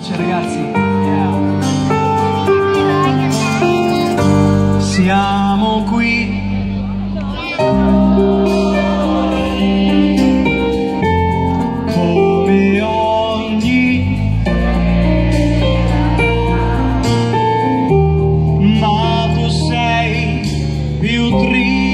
Ciao ragazzi. Eh. Siamo qui. Come ogni ma tu sei più triste